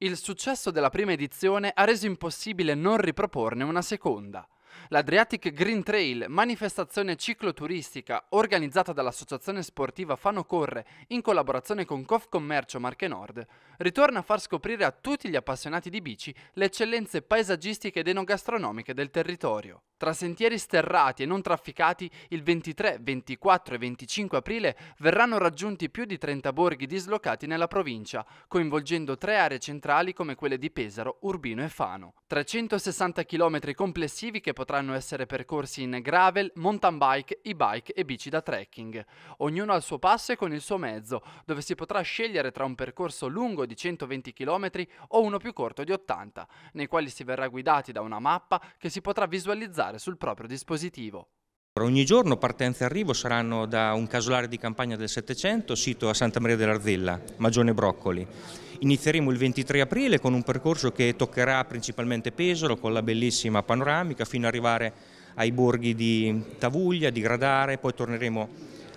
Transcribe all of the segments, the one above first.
Il successo della prima edizione ha reso impossibile non riproporne una seconda. L'Adriatic Green Trail, manifestazione cicloturistica organizzata dall'associazione sportiva Fano Corre in collaborazione con Confcommercio Marche Nord, ritorna a far scoprire a tutti gli appassionati di bici le eccellenze paesaggistiche ed enogastronomiche del territorio. Tra sentieri sterrati e non trafficati, il 23, 24 e 25 aprile verranno raggiunti più di 30 borghi dislocati nella provincia, coinvolgendo tre aree centrali come quelle di Pesaro, Urbino e Fano. 360 km complessivi che potranno essere percorsi in gravel, mountain bike, e-bike e bici da trekking. Ognuno al suo passo e con il suo mezzo, dove si potrà scegliere tra un percorso lungo di 120 km o uno più corto di 80, nei quali si verrà guidati da una mappa che si potrà visualizzare sul proprio dispositivo. Ogni giorno partenza e arrivo saranno da un casolare di campagna del Settecento, sito a Santa Maria dell'Arzella, Magione Broccoli. Inizieremo il 23 aprile con un percorso che toccherà principalmente Pesaro con la bellissima panoramica fino ad arrivare ai borghi di Tavuglia, di Gradare, poi torneremo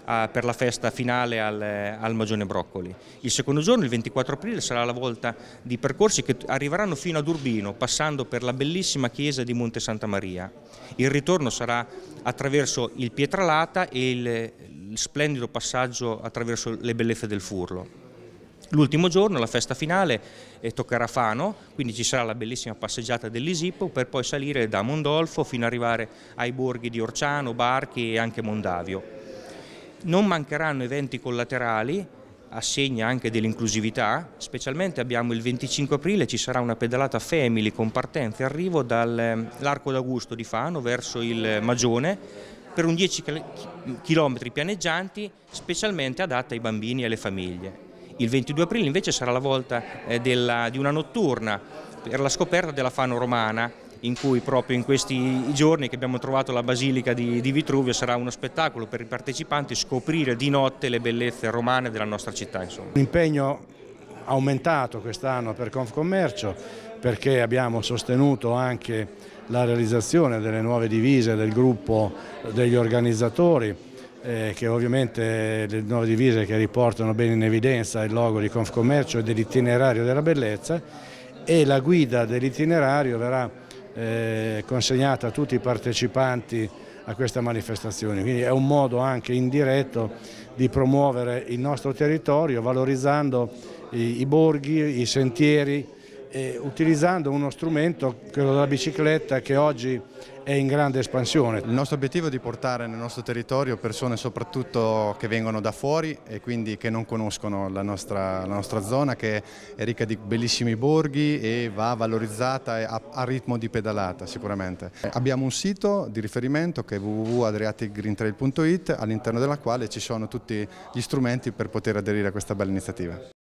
per la festa finale al, al Magione Broccoli. Il secondo giorno, il 24 aprile, sarà la volta di percorsi che arriveranno fino ad Urbino, passando per la bellissima chiesa di Monte Santa Maria. Il ritorno sarà attraverso il Pietralata e il, il splendido passaggio attraverso le bellezze del Furlo. L'ultimo giorno, la festa finale, eh, toccherà Fano, quindi ci sarà la bellissima passeggiata dell'Isippo per poi salire da Mondolfo fino ad arrivare ai borghi di Orciano, Barchi e anche Mondavio. Non mancheranno eventi collaterali, assegna anche dell'inclusività, specialmente abbiamo il 25 aprile ci sarà una pedalata family con partenza e arrivo dall'Arco d'Augusto di Fano verso il Magione per un 10 km pianeggianti specialmente adatta ai bambini e alle famiglie. Il 22 aprile invece sarà la volta eh, della, di una notturna per la scoperta della Fano romana in cui proprio in questi giorni che abbiamo trovato la Basilica di, di, Vitruvio sarà uno spettacolo per i partecipanti scoprire di notte le bellezze romane della nostra città. Insomma. Un impegno aumentato quest'anno per Confcommercio perché abbiamo sostenuto anche la realizzazione delle nuove divise del gruppo degli organizzatori eh, che ovviamente le nuove divise che riportano bene in evidenza il logo di Confcommercio e dell'itinerario della bellezza e la guida dell'itinerario verrà consegnata a tutti i partecipanti a questa manifestazione, quindi è un modo anche indiretto di promuovere il nostro territorio valorizzando i, i borghi, i sentieri, eh, utilizzando uno strumento, quello della bicicletta, che oggi è in grande espansione. Il nostro obiettivo è di portare nel nostro territorio persone soprattutto che vengono da fuori e quindi che non conoscono la nostra, la nostra zona che è ricca di bellissimi borghi e va valorizzata a, a ritmo di pedalata sicuramente. Abbiamo un sito di riferimento che è www.adriaticgreentrail.it all'interno della quale ci sono tutti gli strumenti per poter aderire a questa bella iniziativa.